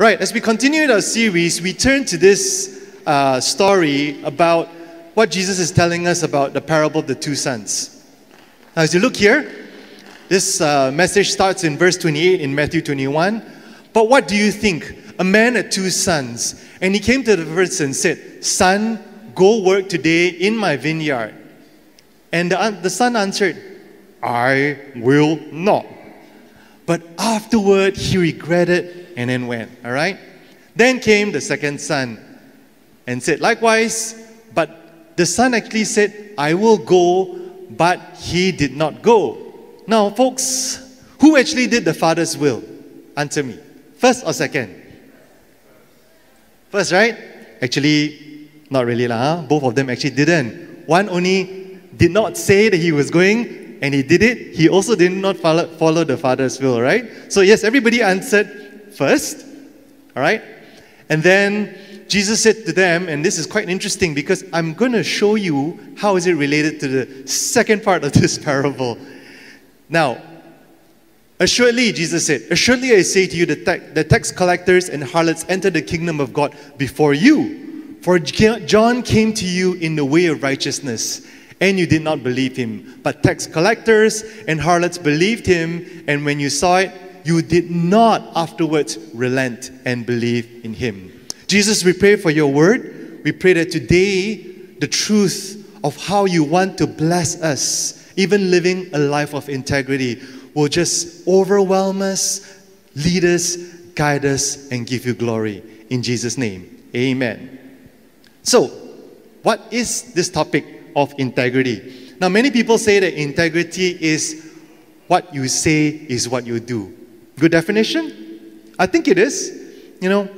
Right, as we continue our series, we turn to this uh, story about what Jesus is telling us about the parable of the two sons. Now, as you look here, this uh, message starts in verse 28 in Matthew 21. But what do you think? A man had two sons, and he came to the first and said, Son, go work today in my vineyard. And the, the son answered, I will not. But afterward, he regretted and then went. All right? Then came the second son and said, Likewise, but the son actually said, I will go, but he did not go. Now, folks, who actually did the father's will? Answer me. First or second? First, right? Actually, not really, lah. Huh? Both of them actually didn't. One only did not say that he was going, and he did it. He also did not follow, follow the father's will, right? So, yes, everybody answered first, all right? And then Jesus said to them, and this is quite interesting because I'm going to show you how is it related to the second part of this parable. Now, assuredly, Jesus said, assuredly I say to you, the, te- the tax collectors and harlots enter the kingdom of God before you. For John came to you in the way of righteousness, and you did not believe him. But tax collectors and harlots believed him, and when you saw it, you did not afterwards relent and believe in him. Jesus, we pray for your word. We pray that today the truth of how you want to bless us, even living a life of integrity, will just overwhelm us, lead us, guide us, and give you glory. In Jesus' name, amen. So, what is this topic of integrity? Now, many people say that integrity is what you say is what you do. Good definition? I think it is, you know.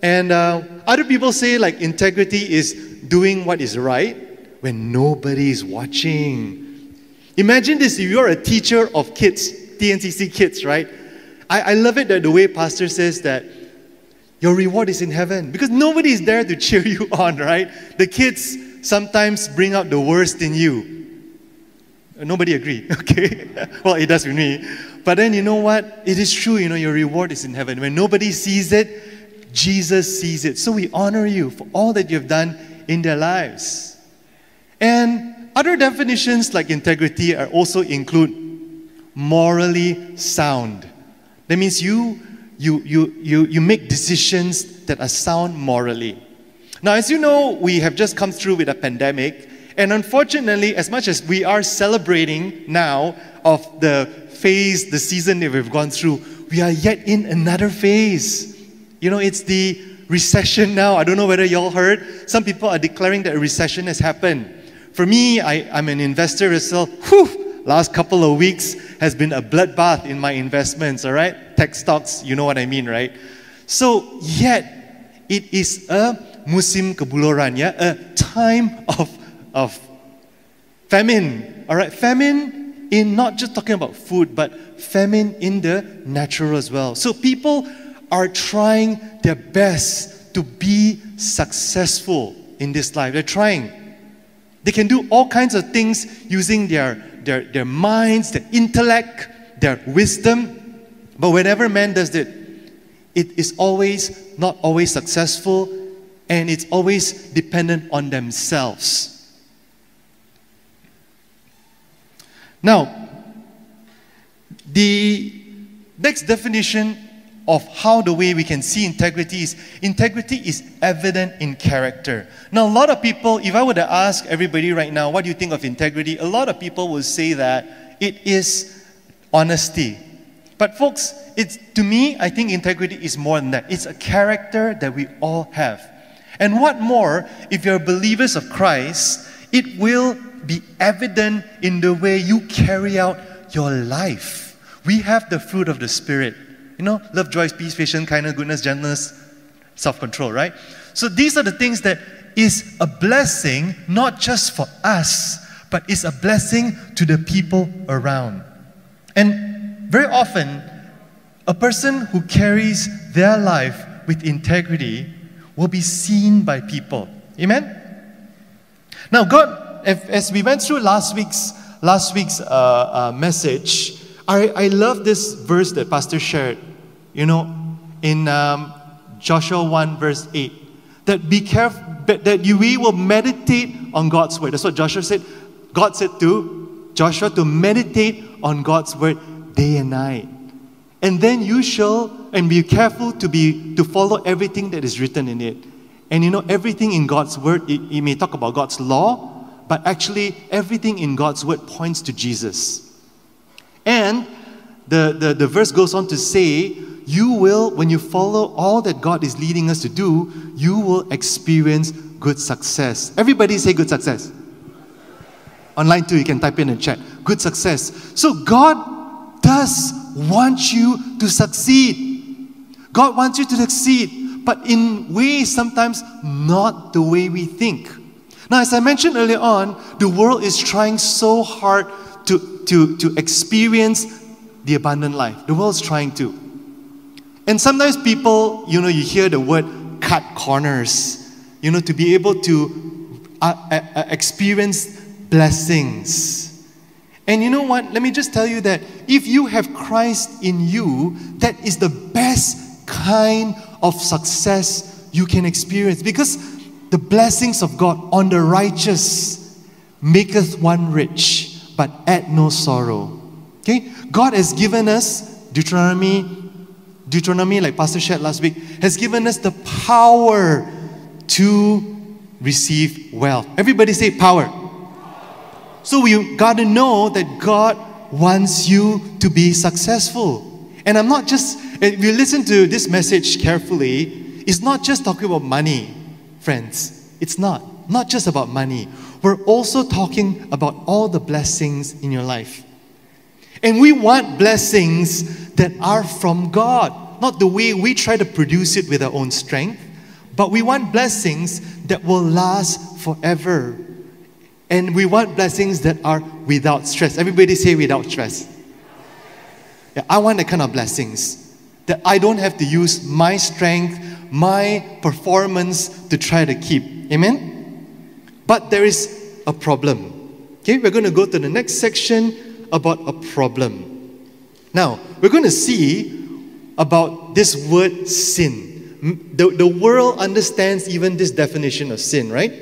And uh, other people say like integrity is doing what is right when nobody is watching. Imagine this if you're a teacher of kids, TNCC kids, right? I, I love it that the way Pastor says that your reward is in heaven because nobody is there to cheer you on, right? The kids sometimes bring out the worst in you. Nobody agree, okay? well, it does with me. But then you know what? It is true, you know, your reward is in heaven. When nobody sees it, Jesus sees it. So we honor you for all that you've done in their lives. And other definitions like integrity are also include morally sound. That means you you you you you make decisions that are sound morally. Now, as you know, we have just come through with a pandemic, and unfortunately, as much as we are celebrating now of the phase, the season that we've gone through, we are yet in another phase. You know, it's the recession now. I don't know whether y'all heard. Some people are declaring that a recession has happened. For me, I, I'm an investor well. Whew, last couple of weeks has been a bloodbath in my investments, all right? Tech stocks, you know what I mean, right? So, yet, it is a musim kebuluran, yeah? A time of, of famine, all right? Famine in not just talking about food, but famine in the natural as well. So people are trying their best to be successful in this life. They're trying. They can do all kinds of things using their, their, their minds, their intellect, their wisdom. But whenever man does it, it is always not always successful and it's always dependent on themselves. Now, the next definition of how the way we can see integrity is integrity is evident in character. Now, a lot of people, if I were to ask everybody right now, what do you think of integrity? A lot of people will say that it is honesty. But, folks, it's, to me, I think integrity is more than that. It's a character that we all have. And what more, if you're believers of Christ, it will be evident in the way you carry out your life. We have the fruit of the Spirit. You know, love, joy, peace, patience, kindness, goodness, gentleness, self control, right? So these are the things that is a blessing not just for us, but is a blessing to the people around. And very often, a person who carries their life with integrity will be seen by people. Amen? Now, God if, as we went through last week's, last week's uh, uh, message, I, I love this verse that Pastor shared. You know, in um, Joshua 1, verse 8. That be careful, that you, we will meditate on God's word. That's what Joshua said. God said to Joshua to meditate on God's word day and night. And then you shall, and be careful to be to follow everything that is written in it. And you know, everything in God's word, it, it may talk about God's law, but actually everything in God's word points to Jesus. And the, the, the verse goes on to say, you will, when you follow all that God is leading us to do, you will experience good success. Everybody say good success. Online too, you can type in and chat. Good success. So God does want you to succeed. God wants you to succeed, but in ways sometimes not the way we think. Now, as I mentioned earlier on, the world is trying so hard to, to, to experience the abundant life. The world's trying to. And sometimes people, you know, you hear the word cut corners, you know, to be able to uh, uh, uh, experience blessings. And you know what? Let me just tell you that if you have Christ in you, that is the best kind of success you can experience because the blessings of God on the righteous maketh one rich, but add no sorrow. Okay? God has given us Deuteronomy Deuteronomy, like Pastor shared last week, has given us the power to receive wealth. Everybody say power. So we got to know that God wants you to be successful. And I'm not just, if you listen to this message carefully, it's not just talking about money, friends. It's not. Not just about money. We're also talking about all the blessings in your life. And we want blessings that are from God not the way we try to produce it with our own strength, but we want blessings that will last forever. And we want blessings that are without stress. Everybody say without stress. Yeah, I want that kind of blessings. That I don't have to use my strength, my performance to try to keep. Amen? But there is a problem. Okay, we're going to go to the next section about a problem. Now, we're going to see about this word sin. The, the world understands even this definition of sin, right?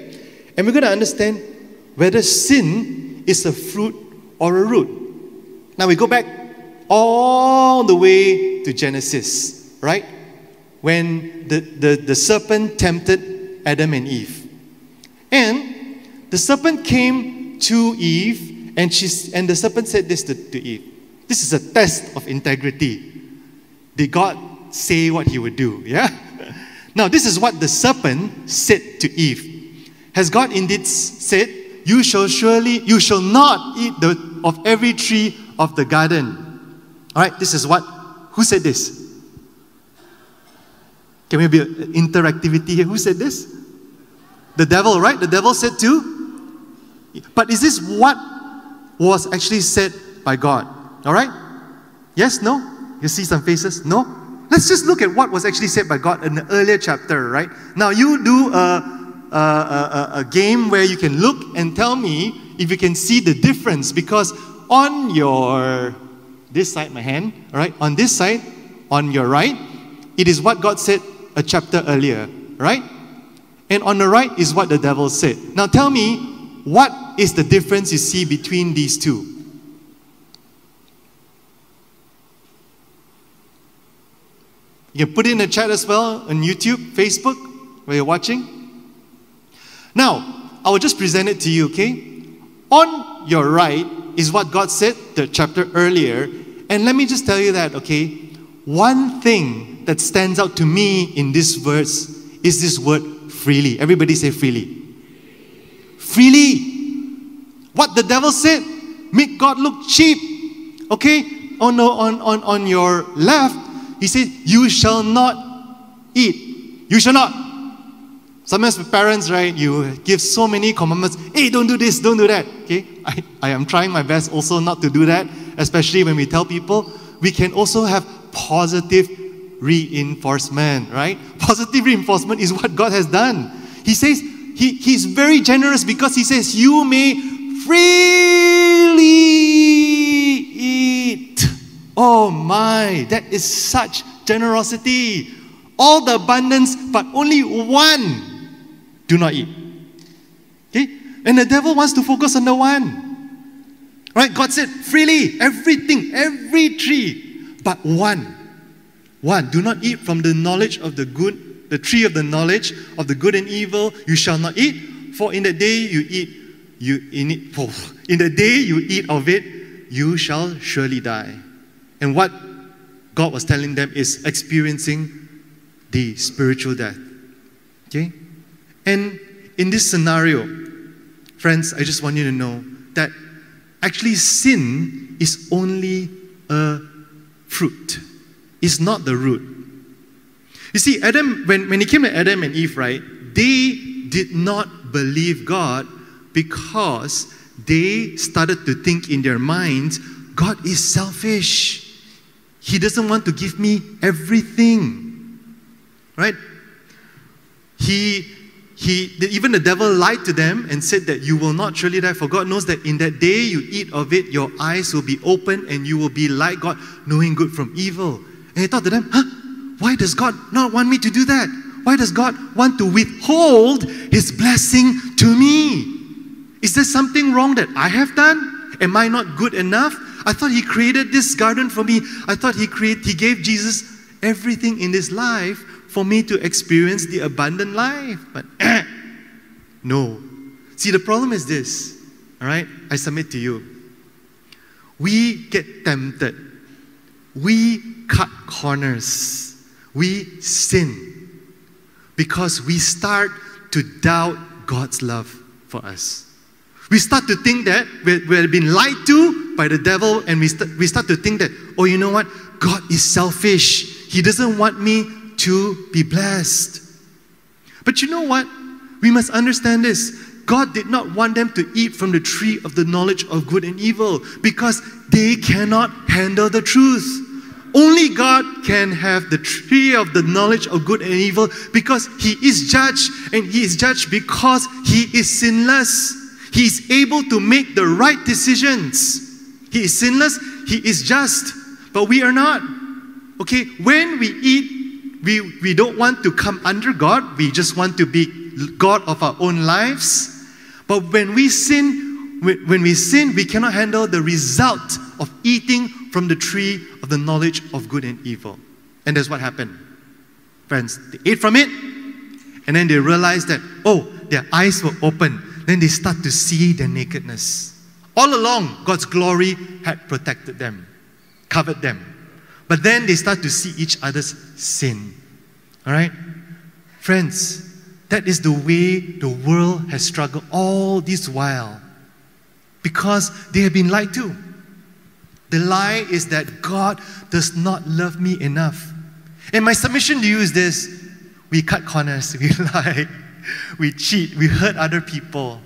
And we're going to understand whether sin is a fruit or a root. Now we go back all the way to Genesis, right? When the, the, the serpent tempted Adam and Eve. And the serpent came to Eve, and, she's, and the serpent said this to, to Eve This is a test of integrity. Did God say what he would do? Yeah? Now, this is what the serpent said to Eve. Has God indeed said, You shall surely, you shall not eat the, of every tree of the garden? All right, this is what, who said this? Can we be interactivity here? Who said this? The devil, right? The devil said too. But is this what was actually said by God? All right? Yes? No? You see some faces? No? Let's just look at what was actually said by God in the earlier chapter, right? Now, you do a, a, a, a game where you can look and tell me if you can see the difference because on your, this side, my hand, right? On this side, on your right, it is what God said a chapter earlier, right? And on the right is what the devil said. Now tell me, what is the difference you see between these two? You can put it in the chat as well on YouTube, Facebook, where you're watching. Now, I will just present it to you, okay? On your right is what God said the chapter earlier. And let me just tell you that, okay? One thing that stands out to me in this verse is this word freely. Everybody say freely. Freely. What the devil said, make God look cheap. Okay? On, on, on, on your left he said, You shall not eat. You shall not. Sometimes with parents, right, you give so many commandments. Hey, don't do this, don't do that. Okay? I, I am trying my best also not to do that, especially when we tell people. We can also have positive reinforcement, right? Positive reinforcement is what God has done. He says, he, He's very generous because He says, You may freely eat Oh my, that is such generosity. all the abundance, but only one do not eat. Okay? And the devil wants to focus on the one. Right? God said, freely, everything, every tree, but one. One, do not eat from the knowledge of the good, the tree of the knowledge of the good and evil, you shall not eat, for in the day you eat, you in it, for oh, in the day you eat of it, you shall surely die. And what God was telling them is experiencing the spiritual death. Okay? And in this scenario, friends, I just want you to know that actually sin is only a fruit, it's not the root. You see, Adam, when, when it came to Adam and Eve, right, they did not believe God because they started to think in their minds, God is selfish. He doesn't want to give me everything. Right? He, he, even the devil lied to them and said that you will not surely die, for God knows that in that day you eat of it, your eyes will be open and you will be like God, knowing good from evil. And he thought to them, huh? Why does God not want me to do that? Why does God want to withhold His blessing to me? Is there something wrong that I have done? Am I not good enough? I thought He created this garden for me. I thought He created, He gave Jesus everything in this life for me to experience the abundant life. But no. See, the problem is this. All right, I submit to you. We get tempted. We cut corners. We sin because we start to doubt God's love for us. We start to think that we're, we're being lied to by the devil, and we, st- we start to think that, oh, you know what? God is selfish. He doesn't want me to be blessed. But you know what? We must understand this. God did not want them to eat from the tree of the knowledge of good and evil because they cannot handle the truth. Only God can have the tree of the knowledge of good and evil because He is judged, and He is judged because He is sinless. He is able to make the right decisions. He is sinless, He is just, but we are not. Okay, when we eat, we, we don't want to come under God, we just want to be God of our own lives. But when we sin, when we sin, we cannot handle the result of eating from the tree of the knowledge of good and evil. And that's what happened. Friends, they ate from it, and then they realized that, oh, their eyes were open then they start to see their nakedness. All along, God's glory had protected them, covered them. But then they start to see each other's sin. All right? Friends, that is the way the world has struggled all this while because they have been lied to. The lie is that God does not love me enough. And my submission to you is this we cut corners, we lie we cheat, we hurt other people.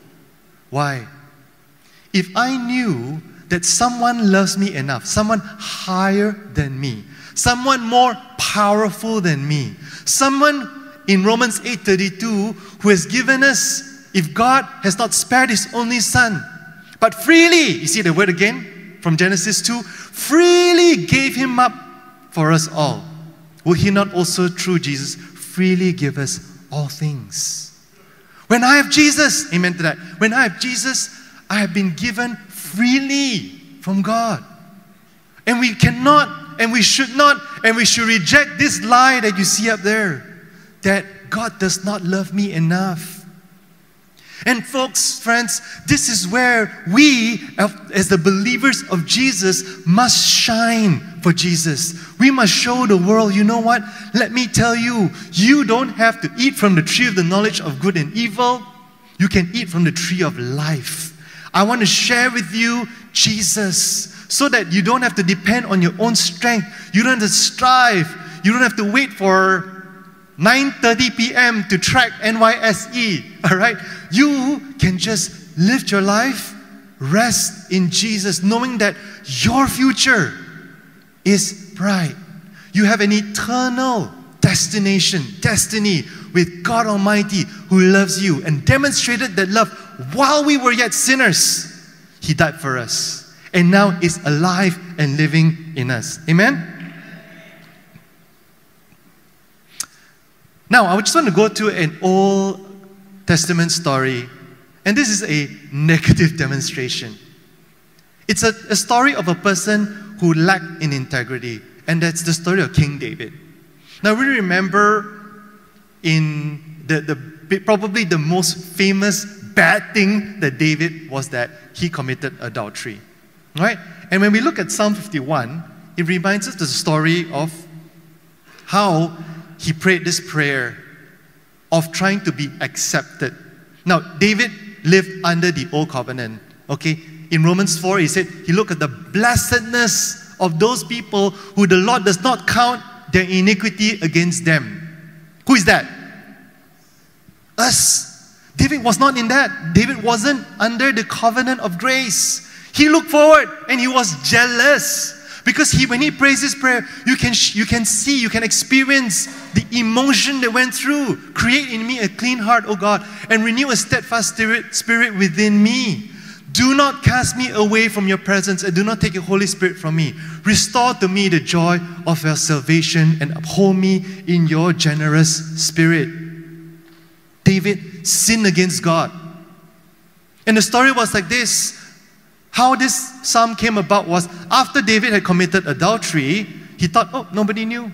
Why? If I knew that someone loves me enough, someone higher than me, someone more powerful than me, someone in Romans 8:32 who has given us if God has not spared his only son, but freely, you see the word again from Genesis 2, freely gave him up for us all. Will he not also through Jesus freely give us all things? When I have Jesus, amen to that. When I have Jesus, I have been given freely from God. And we cannot, and we should not, and we should reject this lie that you see up there that God does not love me enough. And, folks, friends, this is where we, as the believers of Jesus, must shine for Jesus. We must show the world, you know what? Let me tell you, you don't have to eat from the tree of the knowledge of good and evil. You can eat from the tree of life. I want to share with you Jesus so that you don't have to depend on your own strength. You don't have to strive. You don't have to wait for 9:30 p.m. to track NYSE, all right? You can just live your life, rest in Jesus, knowing that your future is bright. You have an eternal destination, destiny with God Almighty who loves you and demonstrated that love while we were yet sinners. He died for us and now is alive and living in us. Amen? Now, I just want to go to an Old Testament story, and this is a negative demonstration. It's a, a story of a person who lacked in integrity, and that's the story of King David. Now, we remember in the, the probably the most famous bad thing that David was that he committed adultery. Right? And when we look at Psalm 51, it reminds us the story of how he prayed this prayer of trying to be accepted. Now, David lived under the old covenant. Okay? In Romans 4, he said, he looked at the blessedness of those people who the Lord does not count their iniquity against them. Who is that? Us. David was not in that. David wasn't under the covenant of grace. He looked forward and he was jealous. Because he, when he prays this prayer, you can, you can see, you can experience the emotion that went through. Create in me a clean heart, O God, and renew a steadfast spirit, spirit within me. Do not cast me away from your presence and do not take your Holy Spirit from me. Restore to me the joy of your salvation and uphold me in your generous spirit. David sinned against God. And the story was like this how this psalm came about was after David had committed adultery, he thought, oh, nobody knew.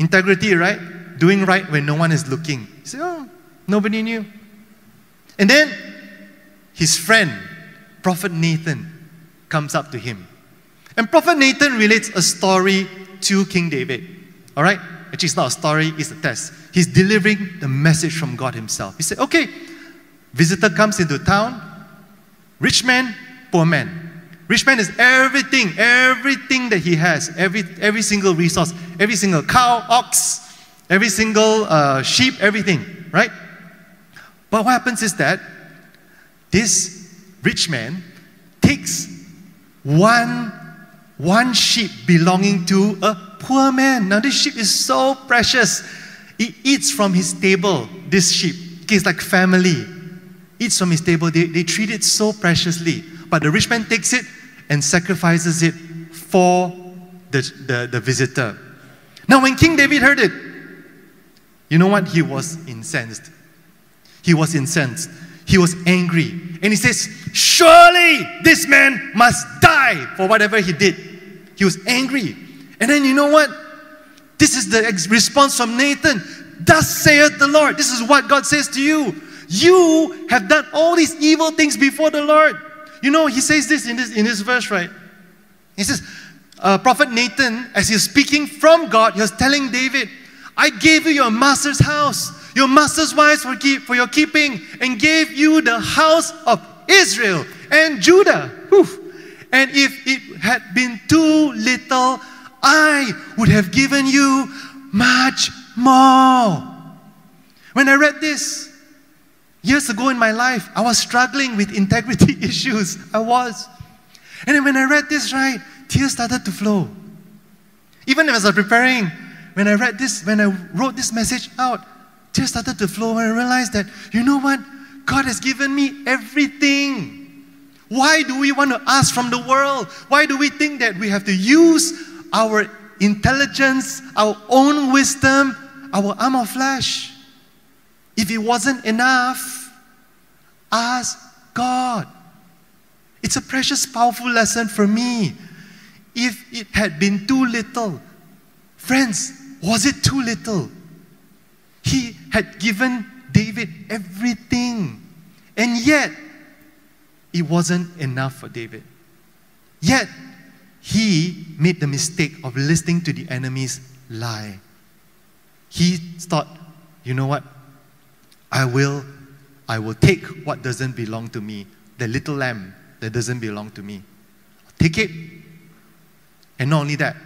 Integrity, right? Doing right when no one is looking. He said, oh, nobody knew. And then his friend, Prophet Nathan comes up to him. And Prophet Nathan relates a story to King David. All right? Actually, it's not a story, it's a test. He's delivering the message from God Himself. He said, Okay, visitor comes into town, rich man, poor man. Rich man is everything, everything that he has, every, every single resource, every single cow, ox, every single uh, sheep, everything, right? But what happens is that this rich man takes one, one sheep belonging to a poor man. Now, this sheep is so precious. He eats from his table, this sheep. It's like family. Eats from his table. They, they treat it so preciously. But the rich man takes it and sacrifices it for the, the, the visitor. Now, when King David heard it, you know what? He was incensed. He was incensed. He was angry. And he says, Surely this man must die for whatever he did. He was angry. And then you know what? This is the response from Nathan. Thus saith the Lord. This is what God says to you. You have done all these evil things before the Lord. You know, he says this in this, in this verse, right? He says, uh, Prophet Nathan, as he's speaking from God, he was telling David, I gave you your master's house your master's wives for, keep, for your keeping, and gave you the house of Israel and Judah. And if it had been too little, I would have given you much more. When I read this years ago in my life, I was struggling with integrity issues. I was. And when I read this, right, tears started to flow. Even as I was preparing, when I read this, when I wrote this message out, tears started to flow and I realized that, you know what? God has given me everything. Why do we want to ask from the world? Why do we think that we have to use our intelligence, our own wisdom, our arm of flesh? If it wasn't enough, ask God. It's a precious, powerful lesson for me. If it had been too little, friends, was it too little? He had given David everything. And yet, it wasn't enough for David. Yet, he made the mistake of listening to the enemy's lie. He thought, you know what? I will, I will take what doesn't belong to me, the little lamb that doesn't belong to me. Take it. And not only that,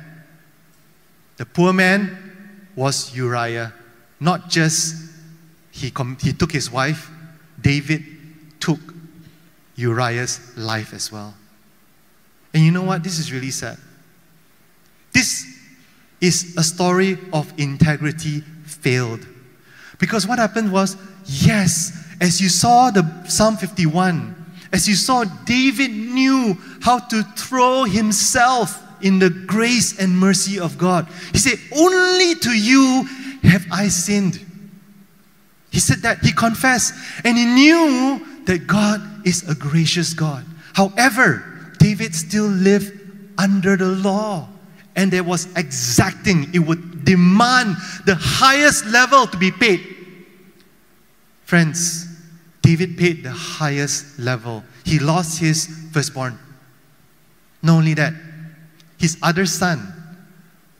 the poor man was Uriah not just he, he took his wife, David took Uriah's life as well. And you know what? This is really sad. This is a story of integrity failed. Because what happened was, yes, as you saw the Psalm 51, as you saw, David knew how to throw himself in the grace and mercy of God. He said, Only to you have I sinned? He said that, he confessed, and he knew that God is a gracious God. However, David still lived under the law, and there was exacting. It would demand the highest level to be paid. Friends, David paid the highest level. He lost his firstborn. Not only that, his other son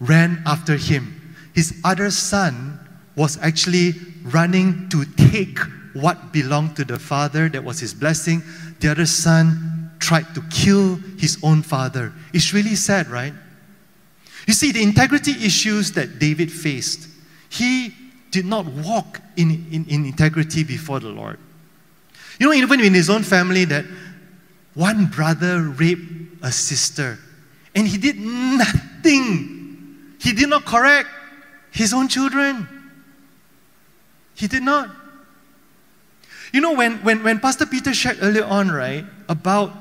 ran after him. His other son was actually running to take what belonged to the father, that was his blessing. The other son tried to kill his own father. It's really sad, right? You see, the integrity issues that David faced, he did not walk in, in, in integrity before the Lord. You know, even in his own family, that one brother raped a sister and he did nothing. He did not correct his own children. He did not. You know, when, when, when Pastor Peter shared earlier on, right, about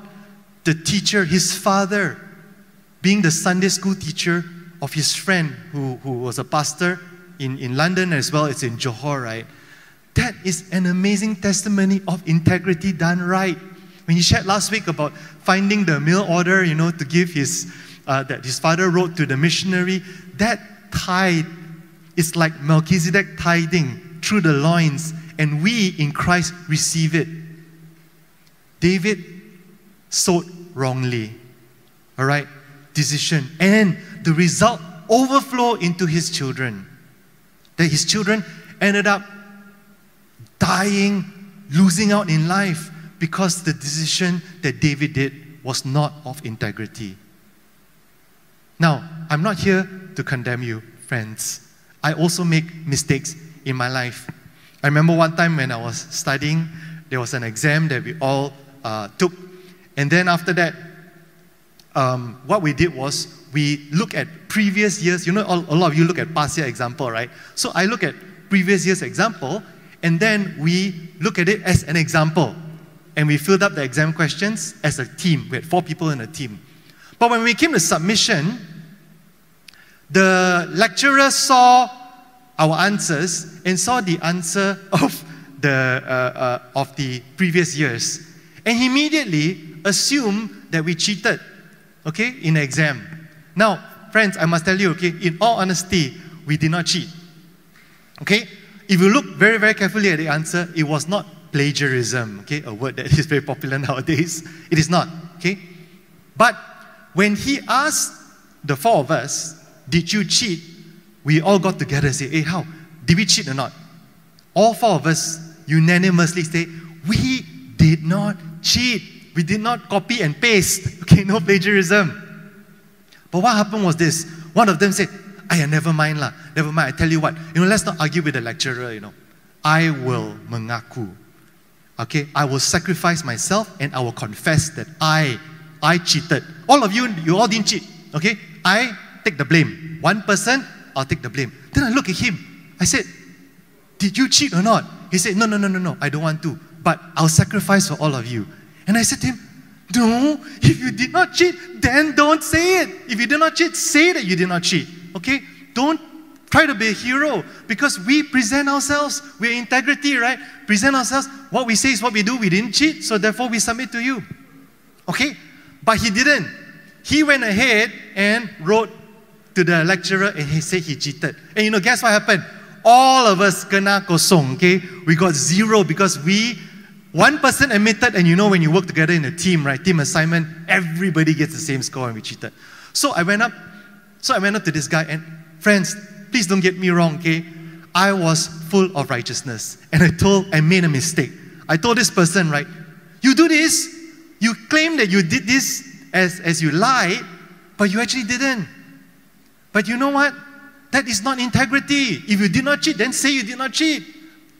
the teacher, his father, being the Sunday school teacher of his friend who, who was a pastor in, in London as well as in Johor, right? That is an amazing testimony of integrity done right. When he shared last week about finding the mail order, you know, to give his, uh, that his father wrote to the missionary, that tithe is like Melchizedek tithing through the loins, and we in Christ receive it. David sowed wrongly. All right? Decision. And the result overflow into his children. That his children ended up dying, losing out in life because the decision that David did was not of integrity. Now, I'm not here to condemn you, friends. I also make mistakes in my life. I remember one time when I was studying, there was an exam that we all uh, took. And then after that, um, what we did was we look at previous years. You know, a lot of you look at past year example, right? So I look at previous year's example, and then we look at it as an example. And we filled up the exam questions as a team. We had four people in a team. But when we came to submission, the lecturer saw our answers and saw the answer of the, uh, uh, of the previous years. And he immediately assumed that we cheated, okay, in the exam. Now, friends, I must tell you, okay, in all honesty, we did not cheat. Okay? If you look very, very carefully at the answer, it was not plagiarism, okay, a word that is very popular nowadays. It is not, okay? But when he asked the four of us, Did you cheat? We all got together and say, Hey, eh, how? Did we cheat or not? All four of us unanimously say, We did not cheat. We did not copy and paste. Okay, no plagiarism. But what happened was this one of them said, I never mind lah, never mind. I tell you what, you know, let's not argue with the lecturer, you know. I will mengaku. Okay, I will sacrifice myself and I will confess that I I cheated. All of you, you all didn't cheat. Okay? I take the blame. One person, I'll take the blame. Then I look at him. I said, Did you cheat or not? He said, No, no, no, no, no, I don't want to. But I'll sacrifice for all of you. And I said to him, no, if you did not cheat, then don't say it. If you did not cheat, say that you did not cheat. Okay? Don't try to be a hero because we present ourselves. We're integrity, right? Present ourselves. What we say is what we do. We didn't cheat, so therefore we submit to you. Okay? But he didn't. He went ahead and wrote to the lecturer and he said he cheated. And you know, guess what happened? All of us kena kosong, okay? We got zero because we one person admitted, and you know when you work together in a team, right? Team assignment, everybody gets the same score and we cheated. So I went up, so I went up to this guy and friends, please don't get me wrong, okay? I was full of righteousness. And I told I made a mistake. I told this person, right, you do this, you claim that you did this as, as you lied, but you actually didn't. But you know what? That is not integrity. If you did not cheat, then say you did not cheat.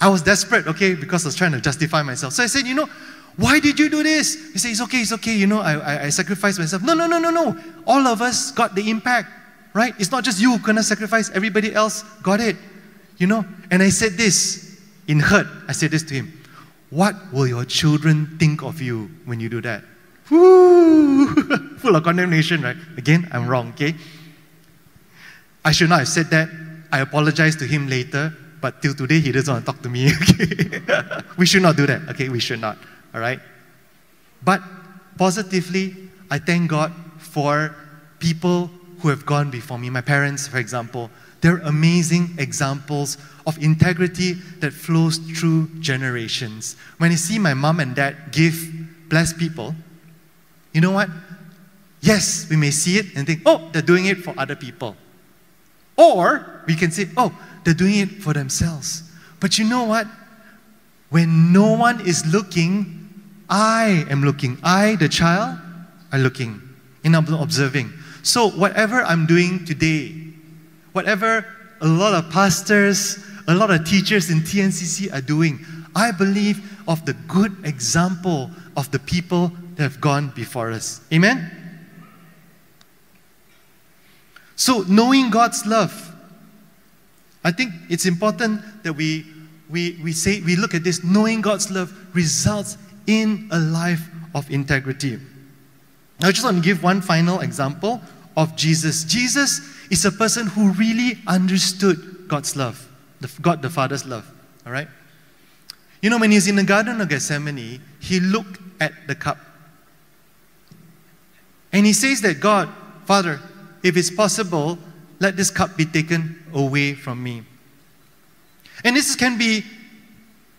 I was desperate, okay, because I was trying to justify myself. So I said, you know, why did you do this? He said, it's okay, it's okay, you know, I, I, I sacrificed myself. No, no, no, no, no. All of us got the impact, right? It's not just you gonna sacrifice, everybody else got it, you know? And I said this in hurt. I said this to him. What will your children think of you when you do that? Woo! Full of condemnation, right? Again, I'm wrong, okay? I should not have said that. I apologize to him later but till today he doesn't want to talk to me. We should not do that. Okay, we should not. All right? But positively, I thank God for people who have gone before me. My parents, for example, they're amazing examples of integrity that flows through generations. When I see my mom and dad give, bless people, you know what? Yes, we may see it and think, oh, they're doing it for other people. Or we can say, oh, they're doing it for themselves. But you know what? When no one is looking, I am looking. I, the child, are looking and I'm observing. So, whatever I'm doing today, whatever a lot of pastors, a lot of teachers in TNCC are doing, I believe of the good example of the people that have gone before us. Amen? So, knowing God's love, I think it's important that we, we, we say, we look at this, knowing God's love results in a life of integrity. I just want to give one final example of Jesus. Jesus is a person who really understood God's love, the, God the Father's love. All right? You know, when he's in the Garden of Gethsemane, he looked at the cup. And he says that God, Father, if it's possible, let this cup be taken away from me. And this can be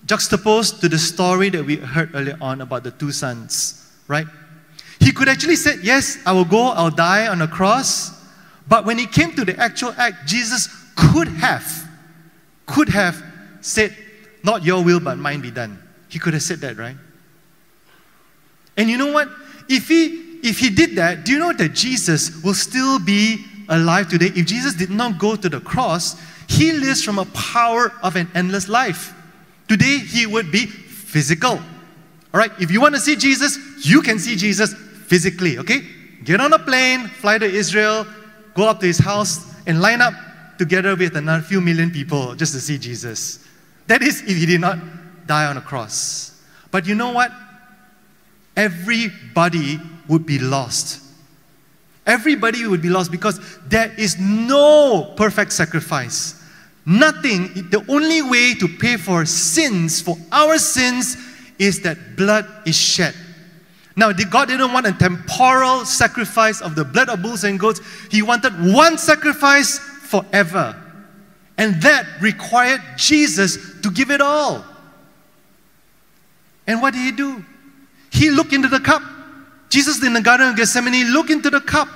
juxtaposed to the story that we heard earlier on about the two sons, right? He could actually say, Yes, I will go, I'll die on a cross. But when it came to the actual act, Jesus could have, could have said, Not your will, but mine be done. He could have said that, right? And you know what? If he if he did that, do you know that Jesus will still be alive today? If Jesus did not go to the cross, he lives from a power of an endless life. Today, he would be physical. All right, if you want to see Jesus, you can see Jesus physically, okay? Get on a plane, fly to Israel, go up to his house, and line up together with another few million people just to see Jesus. That is if he did not die on a cross. But you know what? Everybody would be lost. Everybody would be lost because there is no perfect sacrifice. Nothing, the only way to pay for sins, for our sins, is that blood is shed. Now, God didn't want a temporal sacrifice of the blood of bulls and goats. He wanted one sacrifice forever. And that required Jesus to give it all. And what did he do? He looked into the cup Jesus in the Garden of Gethsemane looked into the cup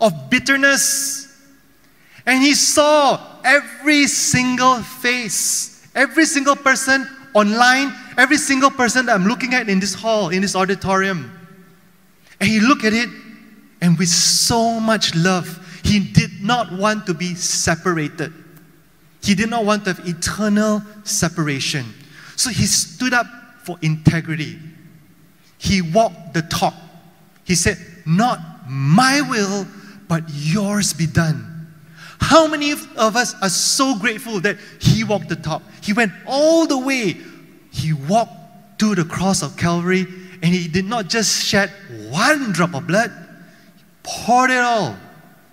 of bitterness and he saw every single face, every single person online, every single person that I'm looking at in this hall, in this auditorium. And he looked at it and with so much love, he did not want to be separated. He did not want to have eternal separation. So he stood up for integrity. He walked the talk. He said, Not my will, but yours be done. How many of us are so grateful that He walked the talk? He went all the way. He walked to the cross of Calvary and He did not just shed one drop of blood, He poured it all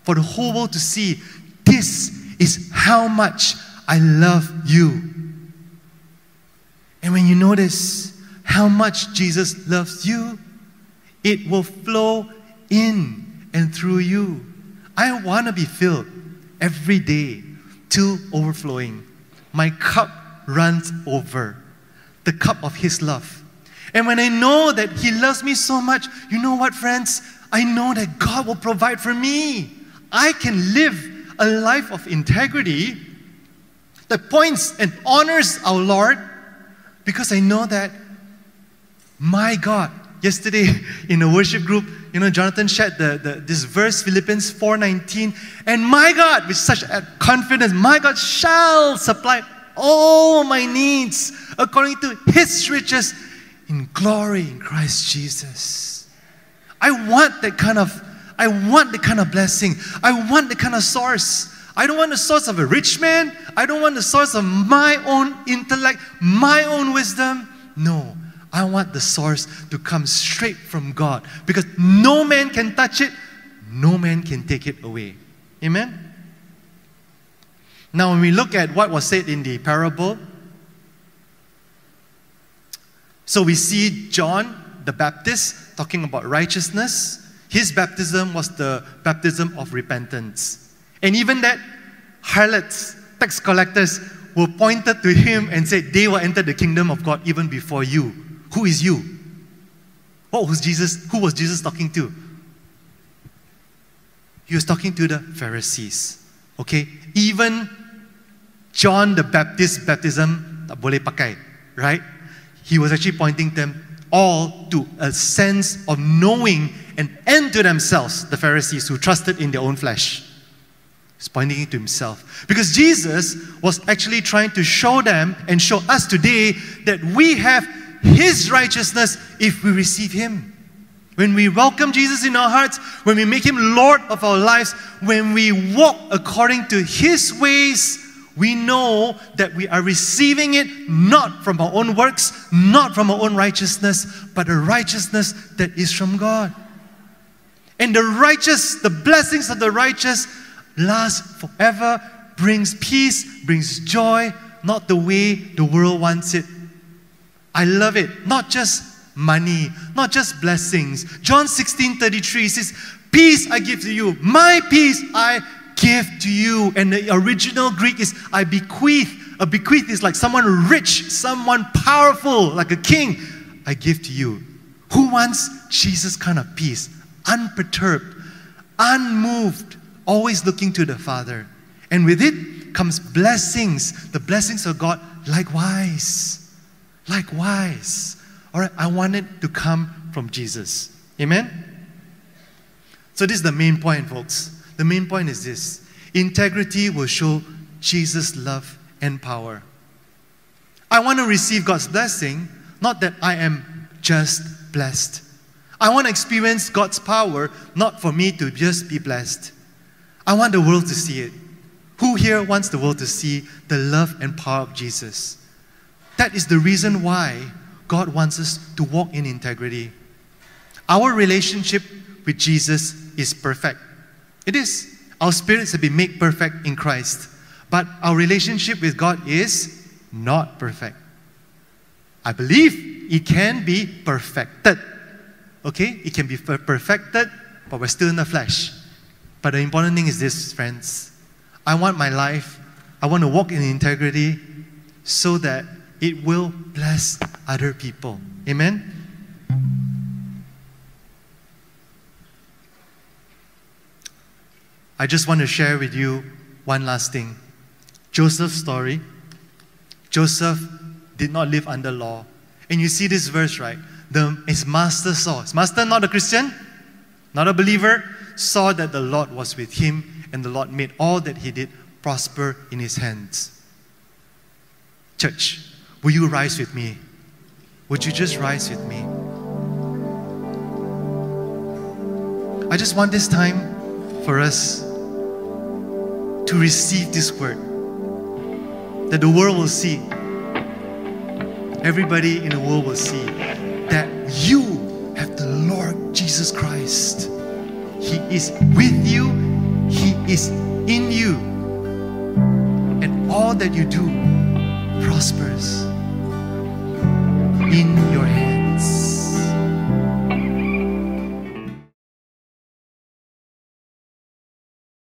for the whole world to see. This is how much I love you. And when you notice how much Jesus loves you, it will flow in and through you. I want to be filled every day till overflowing. My cup runs over. The cup of His love. And when I know that He loves me so much, you know what, friends? I know that God will provide for me. I can live a life of integrity that points and honors our Lord because I know that my God yesterday in a worship group, you know, Jonathan shared the, the, this verse, Philippians 4.19, and my God, with such confidence, my God shall supply all my needs according to his riches in glory in Christ Jesus. I want that kind of, I want the kind of blessing. I want the kind of source. I don't want the source of a rich man. I don't want the source of my own intellect, my own wisdom. No, I want the source to come straight from God because no man can touch it, no man can take it away. Amen? Now, when we look at what was said in the parable, so we see John the Baptist talking about righteousness. His baptism was the baptism of repentance. And even that, harlots, tax collectors, were pointed to him and said, They will enter the kingdom of God even before you. Who is you? Oh, what was Jesus? Who was Jesus talking to? He was talking to the Pharisees. Okay? Even John the Baptist baptism tak boleh pakai, right? He was actually pointing them all to a sense of knowing and end to themselves, the Pharisees who trusted in their own flesh. He's pointing it to himself. Because Jesus was actually trying to show them and show us today that we have his righteousness if we receive him. When we welcome Jesus in our hearts, when we make him Lord of our lives, when we walk according to his ways, we know that we are receiving it not from our own works, not from our own righteousness, but a righteousness that is from God. And the righteous, the blessings of the righteous last forever, brings peace, brings joy, not the way the world wants it. I love it. Not just money, not just blessings. John 16 33 says, Peace I give to you, my peace I give to you. And the original Greek is I bequeath. A bequeath is like someone rich, someone powerful, like a king. I give to you. Who wants Jesus kind of peace? Unperturbed, unmoved, always looking to the Father. And with it comes blessings, the blessings of God, likewise. Likewise. All right, I want it to come from Jesus. Amen? So, this is the main point, folks. The main point is this integrity will show Jesus' love and power. I want to receive God's blessing, not that I am just blessed. I want to experience God's power, not for me to just be blessed. I want the world to see it. Who here wants the world to see the love and power of Jesus? That is the reason why God wants us to walk in integrity. Our relationship with Jesus is perfect. It is. Our spirits have been made perfect in Christ. But our relationship with God is not perfect. I believe it can be perfected. Okay? It can be perfected, but we're still in the flesh. But the important thing is this, friends. I want my life, I want to walk in integrity so that it will bless other people. Amen? I just want to share with you one last thing. Joseph's story. Joseph did not live under law. And you see this verse, right? The, his master saw. His master, not a Christian, not a believer, saw that the Lord was with him, and the Lord made all that he did prosper in his hands. Church, will you rise with me? Would you just rise with me? I just want this time for us to receive this word. That the world will see, everybody in the world will see that you have the Lord Jesus Christ. He is with you, He is in you, and all that you do prospers in your hands.